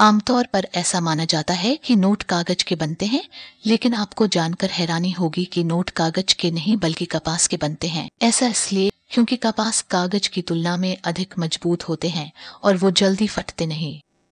आमतौर पर ऐसा माना जाता है कि नोट कागज़ के बनते हैं, लेकिन आपको जानकर हैरानी होगी कि नोट कागज़ के नहीं, बल्कि कपास के बनते हैं। ऐसा इसलिए क्योंकि कपास कागज़ की तुलना में अधिक मज़बूत होते हैं और वो जल्दी फटते नहीं।